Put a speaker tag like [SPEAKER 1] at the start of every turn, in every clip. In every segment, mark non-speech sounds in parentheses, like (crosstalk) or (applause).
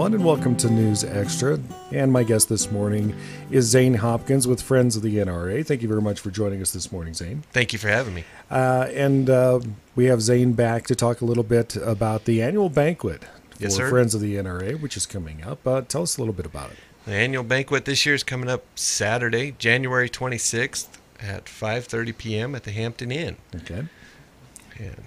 [SPEAKER 1] everyone, and welcome to News Extra. And my guest this morning is Zane Hopkins with Friends of the NRA. Thank you very much for joining us this morning, Zane.
[SPEAKER 2] Thank you for having me.
[SPEAKER 1] Uh, and uh, we have Zane back to talk a little bit about the annual banquet for
[SPEAKER 2] Yes.
[SPEAKER 1] Friends of the NRA, which is coming up. Uh, tell us a little bit about it.
[SPEAKER 2] The annual banquet this year is coming up Saturday, January 26th at 5:30 p.m. at the Hampton Inn.
[SPEAKER 1] Okay.
[SPEAKER 2] And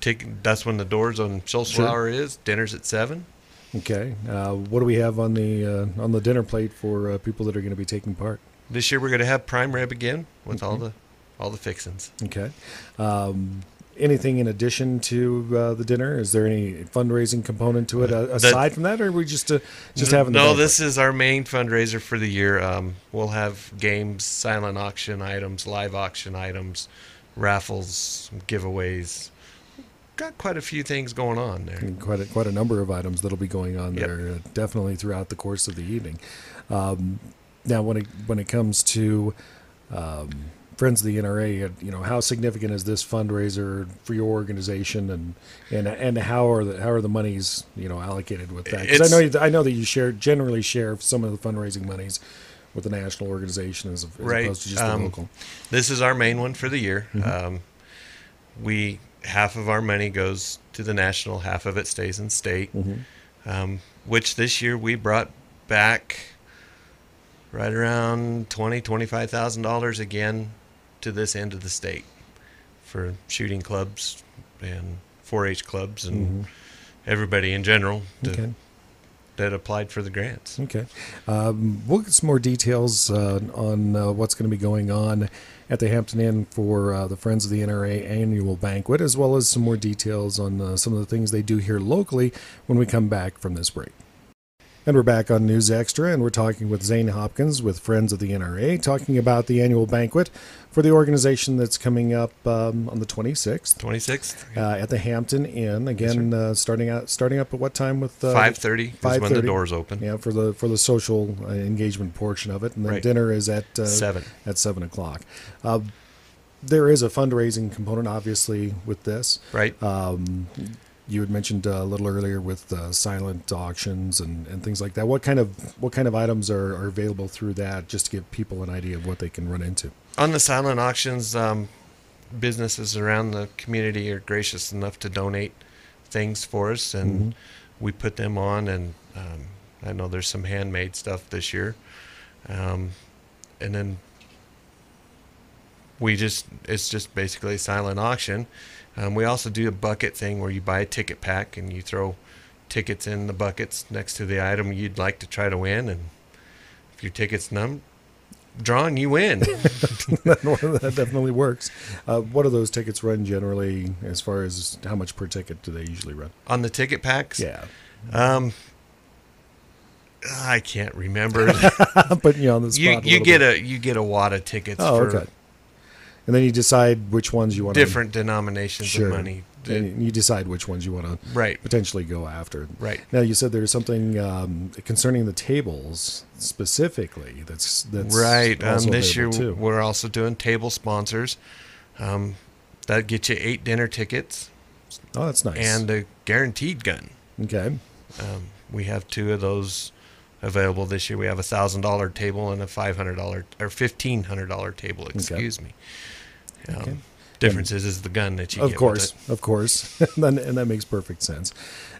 [SPEAKER 2] tick, that's when the doors on social
[SPEAKER 1] Sure.
[SPEAKER 2] hour is. Dinner's at seven.
[SPEAKER 1] Okay. Uh, what do we have on the uh, on the dinner plate for uh, people that are going to be taking part?
[SPEAKER 2] This year we're going to have prime rib again with all the all the fixins.
[SPEAKER 1] Okay. Um, anything in addition to uh, the dinner? Is there any fundraising component to it uh, aside from that, or are we just uh, just having? The
[SPEAKER 2] no, this is our main fundraiser for the year. Um, we'll have games, silent auction items, live auction items, raffles, giveaways. Got quite a few things going on there.
[SPEAKER 1] quite a, quite a number of items that'll be going on
[SPEAKER 2] Yep.
[SPEAKER 1] there uh, definitely throughout the course of the evening. Um, now, when it when it comes to um, Friends of the NRA, uh, you know how significant is this fundraiser for your organization, and and and how are the how are the monies you know allocated with that? 'Cause I know I know that you share generally share some of the fundraising monies with the national organization as, as
[SPEAKER 2] Right,
[SPEAKER 1] opposed to just
[SPEAKER 2] um,
[SPEAKER 1] the local.
[SPEAKER 2] This is our main one for the year.
[SPEAKER 1] Mm-hmm.
[SPEAKER 2] Um, we half of our money goes to the national, half of it stays in state.
[SPEAKER 1] Mhm.
[SPEAKER 2] Um, which this year we brought back right around twenty twenty five thousand dollars again to this end of the state for shooting clubs and 4-H clubs and everybody in general to,
[SPEAKER 1] Mm-hmm. Okay.
[SPEAKER 2] That applied for the grants.
[SPEAKER 1] Okay. Um, we'll get some more details uh, on uh, what's going to be going on at the Hampton Inn for uh, the Friends of the NRA annual banquet, as well as some more details on uh, some of the things they do here locally when we come back from this break. And we're back on News Extra, and we're talking with Zane Hopkins with Friends of the NRA, talking about the annual banquet for the organization that's coming up um, on the 26th
[SPEAKER 2] Twenty sixth,
[SPEAKER 1] uh, at the Hampton Inn. Again, uh, starting out starting up at what time with uh,
[SPEAKER 2] five thirty is when the doors open.
[SPEAKER 1] yeah, for the for the social uh, engagement portion of it, and then
[SPEAKER 2] Right.
[SPEAKER 1] dinner is at uh,
[SPEAKER 2] Seven.
[SPEAKER 1] at seven o'clock. Uh, there is a fundraising component, obviously, with this.
[SPEAKER 2] Right.
[SPEAKER 1] Um, you had mentioned uh, a little earlier with uh, silent auctions and, and things like that. What kind of what kind of items are, are available through that, just to give people an idea of what they can run into?
[SPEAKER 2] On the silent auctions, um, businesses around the community are gracious enough to donate things for us, and
[SPEAKER 1] Mhm.
[SPEAKER 2] we put them on. And um, I know there's some handmade stuff this year, um, and then we just it's just basically a silent auction. Um, we also do a bucket thing where you buy a ticket pack and you throw tickets in the buckets next to the item you'd like to try to win, and if your ticket's num drawn, you win. (laughs)
[SPEAKER 1] that definitely works. Uh, what do those tickets run generally, as far as how much per ticket do they usually run?
[SPEAKER 2] on the ticket packs.
[SPEAKER 1] Yeah,
[SPEAKER 2] Um, I can't remember. (laughs)
[SPEAKER 1] Putting you on the spot.
[SPEAKER 2] you you
[SPEAKER 1] little
[SPEAKER 2] get
[SPEAKER 1] bit.
[SPEAKER 2] a you get a wad of tickets
[SPEAKER 1] Oh,
[SPEAKER 2] for
[SPEAKER 1] okay. And then you decide which ones you want
[SPEAKER 2] different denominations
[SPEAKER 1] Sure.
[SPEAKER 2] of money.
[SPEAKER 1] to. And you decide which ones you want to
[SPEAKER 2] Right,
[SPEAKER 1] potentially go after.
[SPEAKER 2] right.
[SPEAKER 1] Now you said there's something um, concerning the tables specifically. That's that's
[SPEAKER 2] right. Um, this year
[SPEAKER 1] too.
[SPEAKER 2] we're also doing table sponsors. Um, that gets you eight dinner tickets
[SPEAKER 1] Oh, that's nice.
[SPEAKER 2] and a guaranteed gun.
[SPEAKER 1] okay,
[SPEAKER 2] Um, we have two of those available this year. We have a thousand dollar table and a five hundred dollar or fifteen hundred dollar table. Excuse me. Um,
[SPEAKER 1] Okay.
[SPEAKER 2] Difference is, is the gun that you
[SPEAKER 1] of course, of course, (laughs) and, and that makes perfect sense.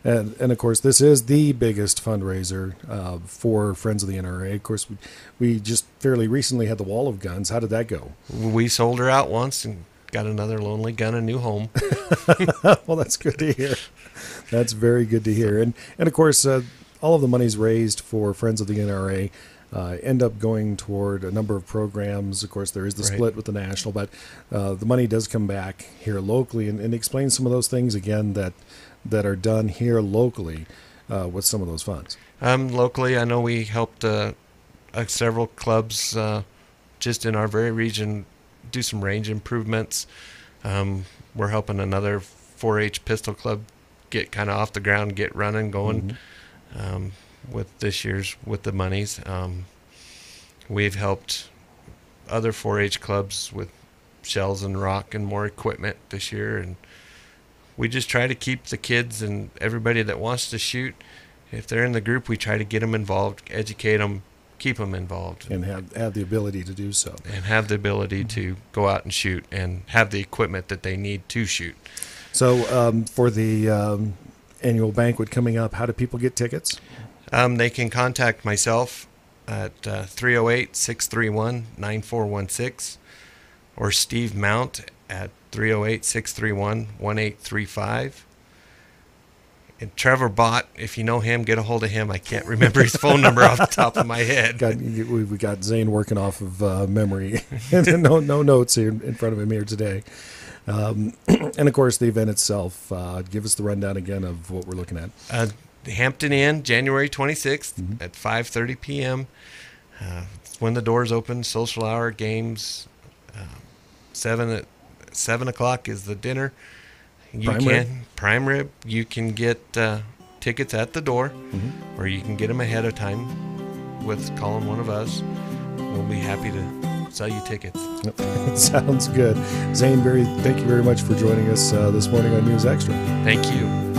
[SPEAKER 1] And and of course, this is the biggest fundraiser uh, for Friends of the NRA. Of course, we, we just fairly recently had the Wall of Guns. How did that go?
[SPEAKER 2] We sold her out once and got another lonely gun a new home. (laughs)
[SPEAKER 1] well, that's good to hear. That's very good to hear. And and of course, uh, all of the monies raised for Friends of the NRA uh, end up going toward a number of programs. Of course, there is the
[SPEAKER 2] Right.
[SPEAKER 1] split with the national, but uh, the money does come back here locally. And, and explain some of those things again that that are done here locally uh, with some of those funds.
[SPEAKER 2] Um, locally, I know we helped uh, uh, several clubs uh, just in our very region do some range improvements. Um, we're helping another 4-H pistol club get kind of off the ground, get running, going um, with this year's with the monies. Um, we've helped other 4-H clubs with shells and rock and more equipment this year, and we just try to keep the kids and everybody that wants to shoot if they're in the group, we try to get them involved, educate them, keep them involved,
[SPEAKER 1] and have have the ability to do so.
[SPEAKER 2] and have the ability to go out and shoot and have the equipment that they need to shoot.
[SPEAKER 1] So um, for the um, annual banquet coming up, how do people get tickets?
[SPEAKER 2] Um, they can contact myself at uh, 308 631 9416 or Steve Mount at 308 631 1835. And Trevor Bott, if you know him, get a hold of him. I can't remember his phone number off the top of my head.
[SPEAKER 1] Got we we got Zane working off of uh, memory, (laughs) no no notes here in front of him here today. Um, (clears throat) and of course, the event itself. Uh, give us the rundown again of what we're looking at.
[SPEAKER 2] Uh, Hampton Inn, January 26th at 5:30 p.m. Uh, when the doors open. Social hour, games. Uh, seven at seven o'clock is the dinner. You
[SPEAKER 1] Prime
[SPEAKER 2] can
[SPEAKER 1] rib?
[SPEAKER 2] prime rib. You can get uh, tickets at the door,
[SPEAKER 1] Mm-hmm.
[SPEAKER 2] or you can get them ahead of time with calling one of us. We'll be happy to sell you tickets. (laughs)
[SPEAKER 1] Sounds good. Zane Berry, thank you very much for joining us uh, this morning on News Extra.
[SPEAKER 2] Thank you.